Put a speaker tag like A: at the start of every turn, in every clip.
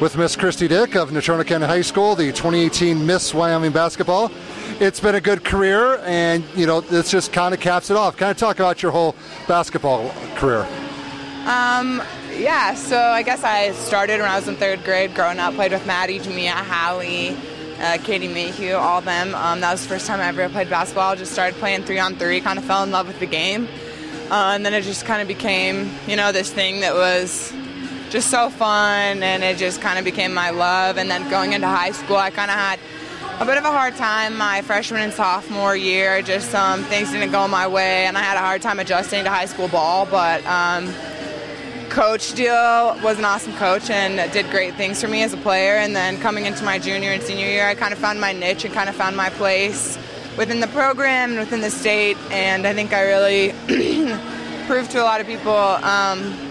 A: with Miss Kristy Dick of Natrona County High School, the 2018 Miss Wyoming basketball. It's been a good career, and you know this just kind of caps it off. Kind of talk about your whole basketball career.
B: Um, yeah, so I guess I started when I was in third grade. Growing up, played with Maddie, Jamia, Hallie, uh, Katie Mayhew, all of them. Um, that was the first time I ever played basketball. Just started playing three on three. Kind of fell in love with the game, uh, and then it just kind of became, you know, this thing that was just so fun, and it just kind of became my love. And then going into high school, I kind of had a bit of a hard time my freshman and sophomore year. Just um, things didn't go my way, and I had a hard time adjusting to high school ball. But um, Coach Deal was an awesome coach and did great things for me as a player. And then coming into my junior and senior year, I kind of found my niche and kind of found my place within the program and within the state. And I think I really proved to a lot of people. Um,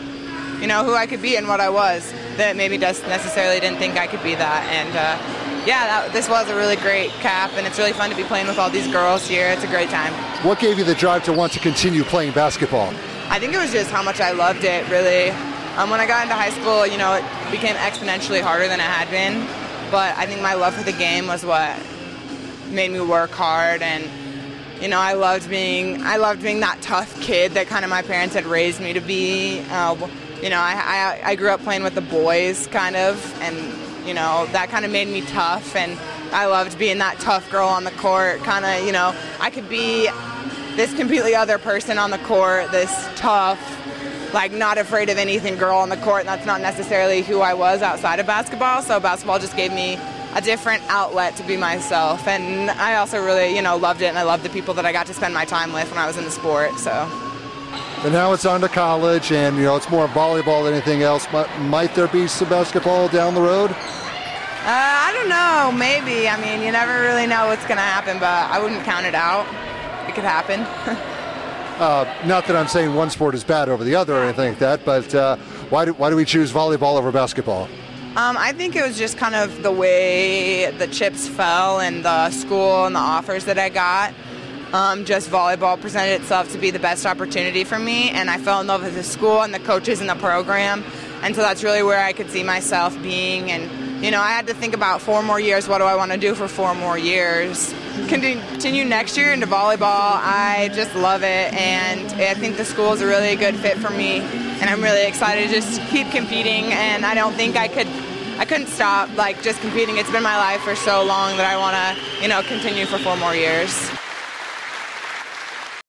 B: you know, who I could be and what I was that maybe just necessarily didn't think I could be that. And uh, yeah, that, this was a really great cap, and it's really fun to be playing with all these girls here. It's a great time.
A: What gave you the drive to want to continue playing basketball?
B: I think it was just how much I loved it, really. Um, when I got into high school, you know, it became exponentially harder than it had been. But I think my love for the game was what made me work hard and you know, I loved being I loved being that tough kid that kind of my parents had raised me to be. Uh, you know, I, I, I grew up playing with the boys kind of, and you know that kind of made me tough, and I loved being that tough girl on the court. Kind of, you know, I could be this completely other person on the court, this tough, like not afraid of anything girl on the court, and that's not necessarily who I was outside of basketball. So basketball just gave me a different outlet to be myself, and I also really, you know, loved it, and I loved the people that I got to spend my time with when I was in the sport. So.
A: And now it's on to college, and you know it's more volleyball than anything else. Might, might there be some basketball down the road?
B: Uh, I don't know. Maybe. I mean, you never really know what's going to happen, but I wouldn't count it out. It could happen.
A: uh, not that I'm saying one sport is bad over the other or anything like that, but uh, why do why do we choose volleyball over basketball?
B: Um, I think it was just kind of the way the chips fell and the school and the offers that I got um, just volleyball presented itself to be the best opportunity for me, and I fell in love with the school and the coaches and the program, and so that's really where I could see myself being. And you know, I had to think about four more years. What do I want to do for four more years? Continue next year into volleyball. I just love it, and I think the school is a really good fit for me, and I'm really excited to just keep competing. And I don't think I could I couldn't stop like just competing. It's been my life for so long that I want to, you know, continue for four more years.